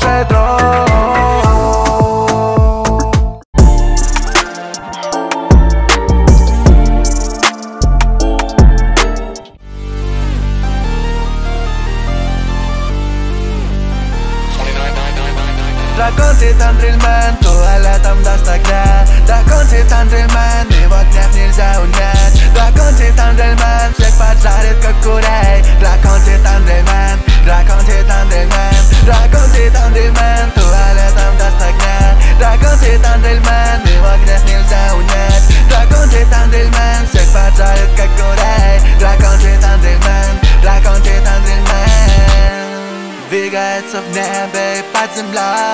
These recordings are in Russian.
Petro and lies.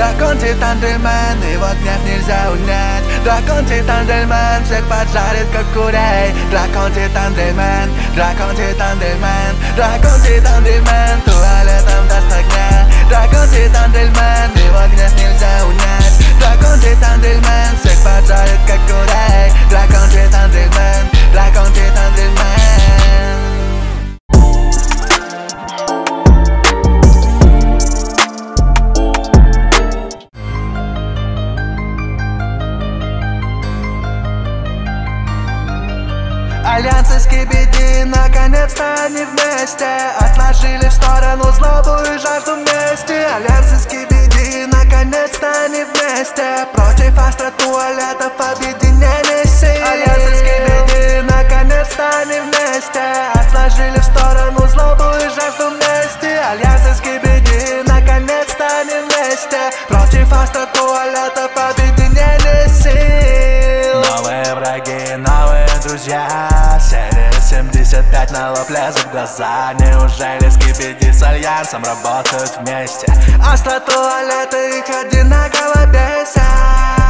Dar koncert Underman Nevotnev nельзя унять Dar koncert Underman Всех поджарит как курей Dar koncert Underman Dar koncert Underman Dar koncert Underman Туалетом даст огня Dar koncert Underman Nevotnev нельзя унять Dar koncert Underman Всех поджарит как курей Dar koncert Underman Dar koncert Underman сторону злобу и жажду вместе Альянсы скибиди, наконец-то они вместе. Против астра туалетов объединили сил. Новые враги, новые друзья. Серия 75 на лоб лезут в глаза Неужели скибиди с Альянсом работают вместе? Астра туалеты их одинаково бесят.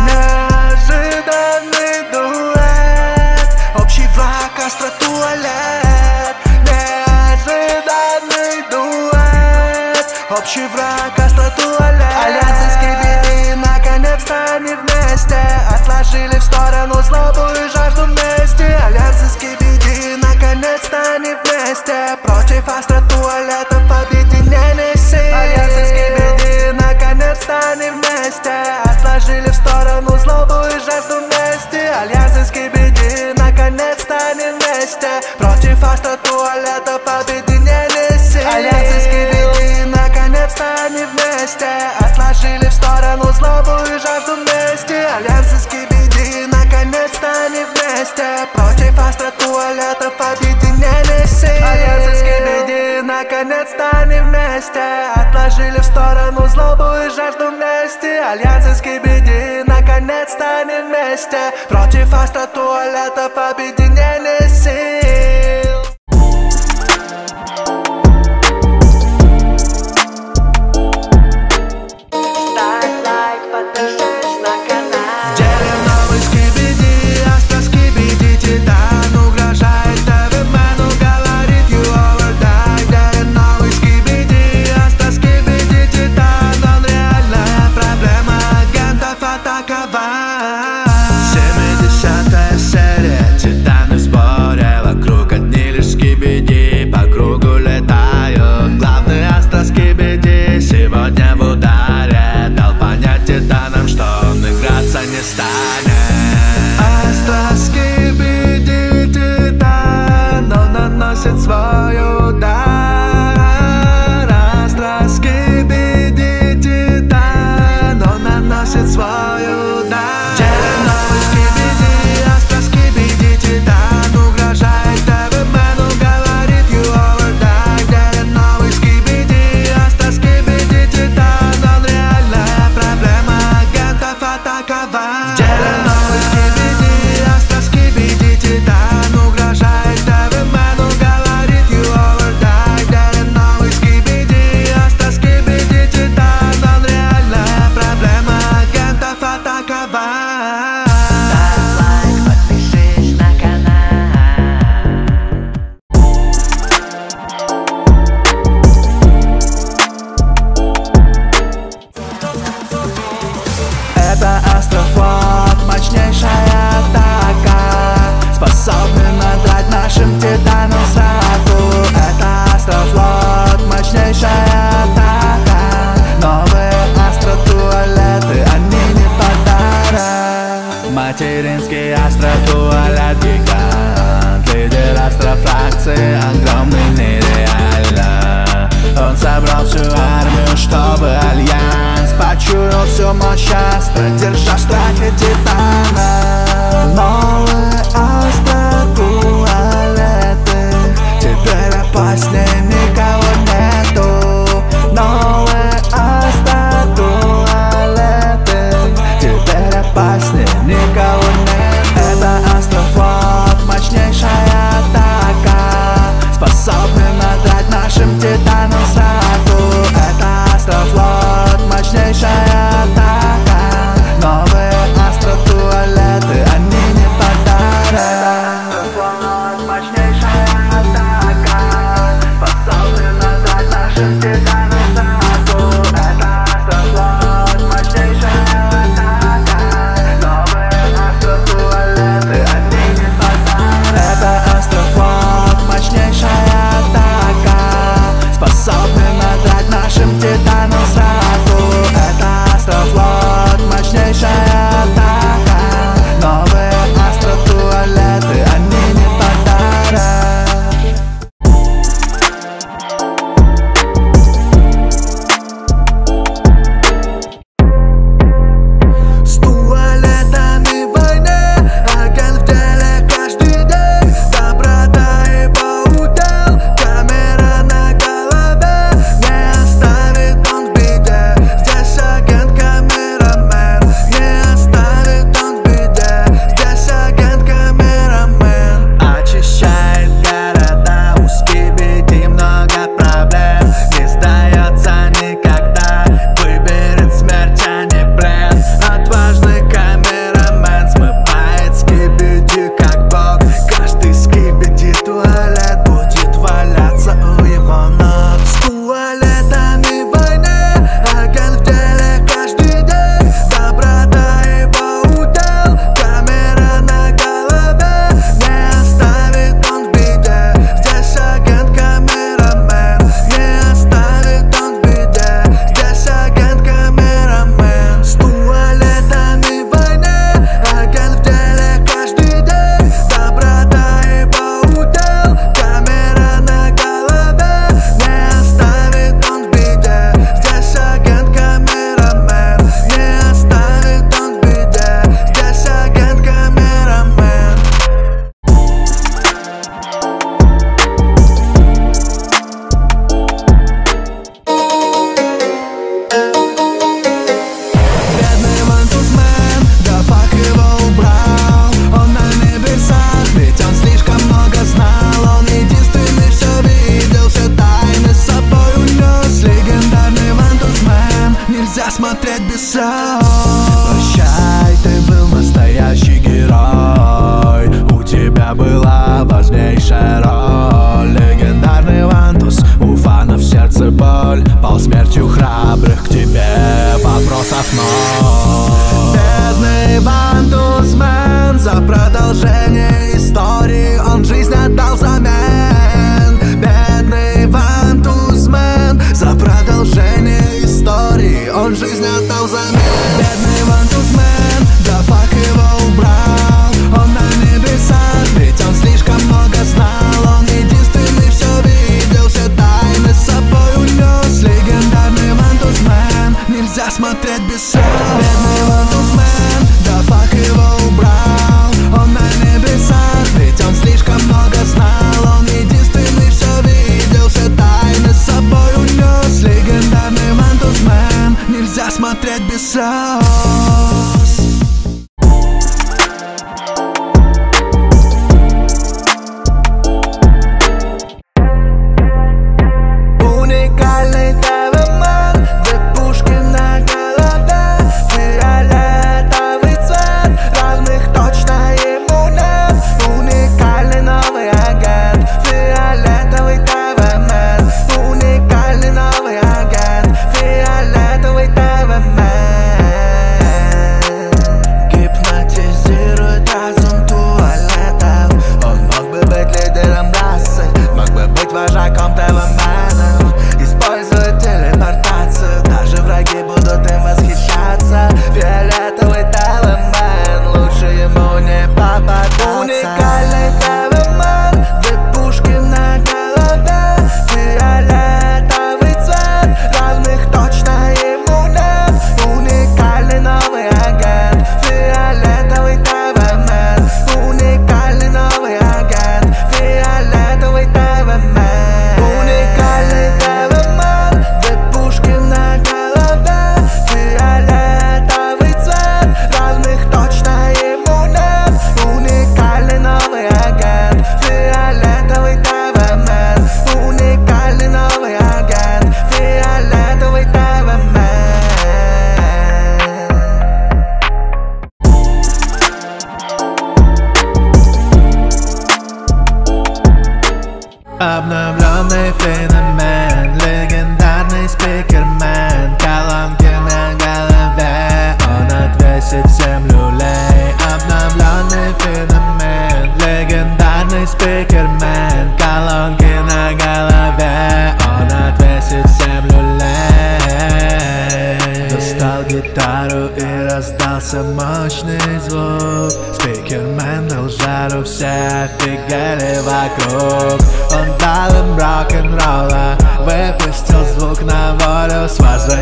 Неожиданный дуэт. Общий враг, астра туалет te fracassar. Tá не вместе. Отложили в сторону злобу и жажду вместе Альянс и Скибиди, наконец-то они вместе. Против астро туалетов объединились. Альянс и Скибиди, наконец-то они вместе. Отложили в сторону злобу и жажду вместе Альянс и Скибиди, наконец-то они вместе. Против астро туалетов объединились. Это астрофлот, мощнейшая альянс Почуял всю мощь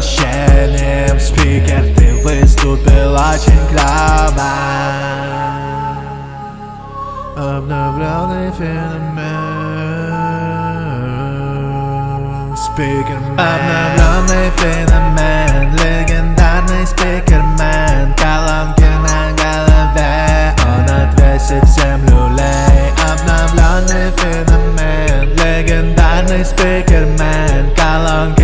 возвращением Спикер, ты выступил очень клево Обновленный феномен. Спикермен. Обновленный феномен. Легендарный спикермен. Колонки на голове. Он отвесит всем люлей. Обновленный феномен. Легендарный спикермен. Колонки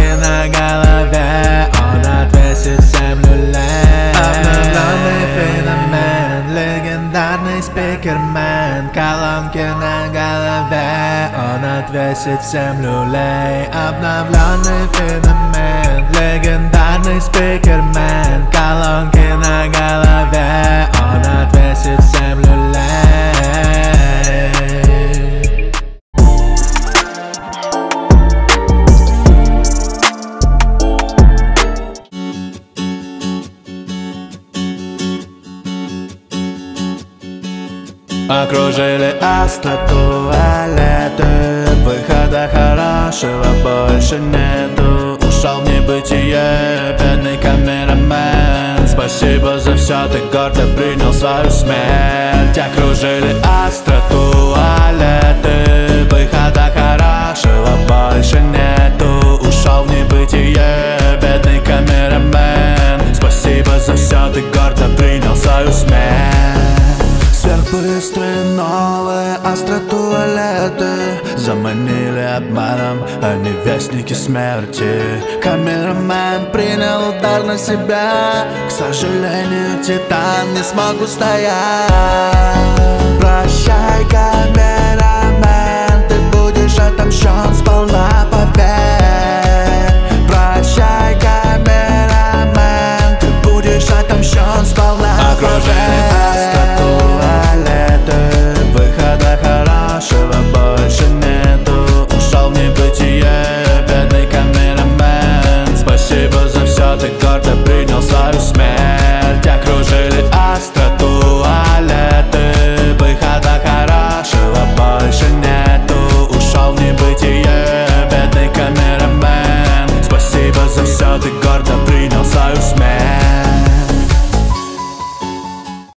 Легендарный спикермен Колонки на голове Он отвесит всем люлей Обновленный феномен Легендарный спикермен Окружили астро туалеты Выхода хорошего больше нету. Ушел в небытие бедный камерамен. Спасибо за все, ты гордо принял свою смерть. Окружили астро туалеты Выхода хорошего больше нету. Ушел в небытие бедный камерамен. Спасибо за все, ты гордо принял свою смерть Сверхбыстрые новые астро-туалеты Заманили обманом, они вестники смерти. Камерамен принял удар на себя. К сожалению, Титан не смог устоять. Прощай, камерамен, ты будешь отомщен сполна,